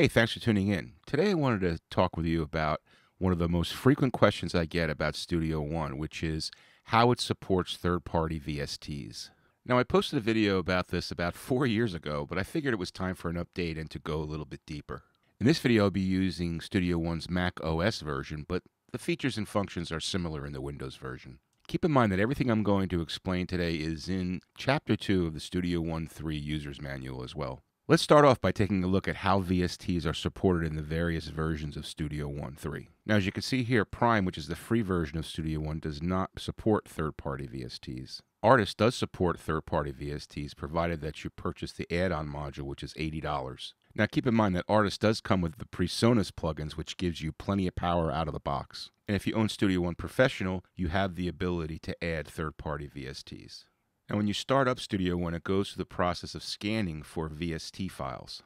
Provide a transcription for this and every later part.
Hey, thanks for tuning in. Today I wanted to talk with you about one of the most frequent questions I get about Studio One, which is how it supports third party VSTs. Now, I posted a video about this about four years ago, but I figured it was time for an update and to go a little bit deeper. In this video, I'll be using Studio One's Mac OS version, but the features and functions are similar in the Windows version. Keep in mind that everything I'm going to explain today is in Chapter 2 of the Studio One 3 User's Manual as well. Let's start off by taking a look at how VSTs are supported in the various versions of Studio One 3. Now, as you can see here, Prime, which is the free version of Studio One, does not support third-party VSTs. Artist does support third-party VSTs, provided that you purchase the add-on module, which is $80. Now, keep in mind that Artist does come with the PreSonus plugins, which gives you plenty of power out of the box. And if you own Studio One Professional, you have the ability to add third-party VSTs. Now, when you start up Studio One, it goes through the process of scanning for VST files.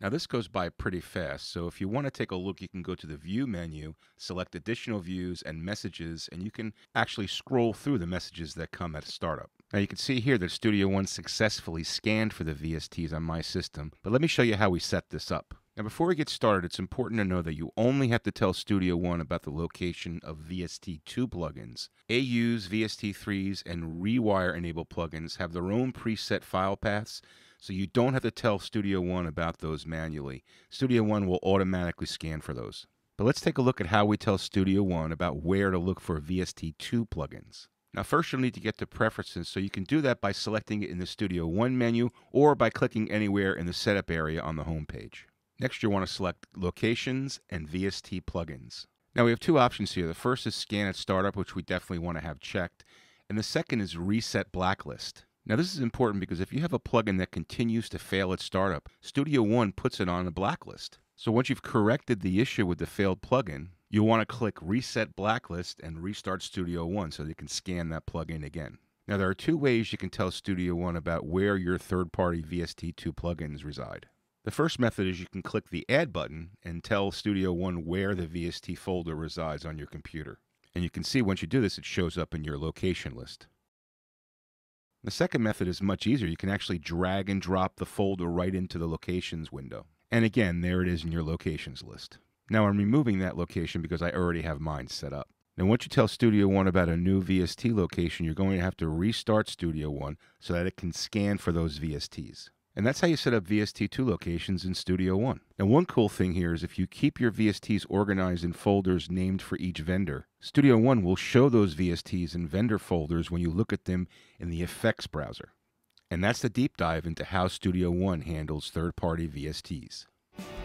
Now, this goes by pretty fast, so if you want to take a look, you can go to the View menu, select Additional Views and Messages, and you can actually scroll through the messages that come at startup. Now, you can see here that Studio One successfully scanned for the VSTs on my system, but let me show you how we set this up. Now, before we get started, it's important to know that you only have to tell Studio One about the location of VST2 plugins. AU's, VST3s, and Rewire enabled plugins have their own preset file paths, so you don't have to tell Studio One about those manually. Studio One will automatically scan for those. But let's take a look at how we tell Studio One about where to look for VST2 plugins. Now, first you'll need to get to Preferences, so you can do that by selecting it in the Studio One menu or by clicking anywhere in the Setup area on the home page. Next, you'll want to select Locations and VST Plugins. Now, we have two options here. The first is Scan at Startup, which we definitely want to have checked. And the second is Reset Blacklist. Now, this is important because if you have a plugin that continues to fail at startup, Studio One puts it on a blacklist. So once you've corrected the issue with the failed plugin, you'll want to click Reset Blacklist and restart Studio One so you can scan that plugin again. Now, there are two ways you can tell Studio One about where your third party VST2 plugins reside. The first method is you can click the Add button and tell Studio One where the VST folder resides on your computer. And you can see once you do this, it shows up in your location list. The second method is much easier. You can actually drag and drop the folder right into the locations window. And again, there it is in your locations list. Now I'm removing that location because I already have mine set up. Now once you tell Studio One about a new VST location, you're going to have to restart Studio One so that it can scan for those VSTs. And that's how you set up VST2 locations in Studio One. Now, one cool thing here is if you keep your VSTs organized in folders named for each vendor, Studio One will show those VSTs in vendor folders when you look at them in the effects browser. And that's the deep dive into how Studio One handles third party VSTs.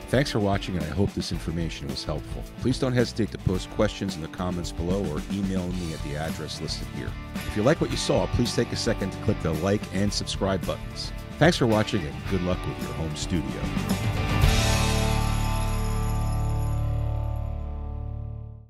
Thanks for watching, and I hope this information was helpful. Please don't hesitate to post questions in the comments below or email me at the address listed here. If you like what you saw, please take a second to click the like and subscribe buttons. Thanks for watching and good luck with your home studio.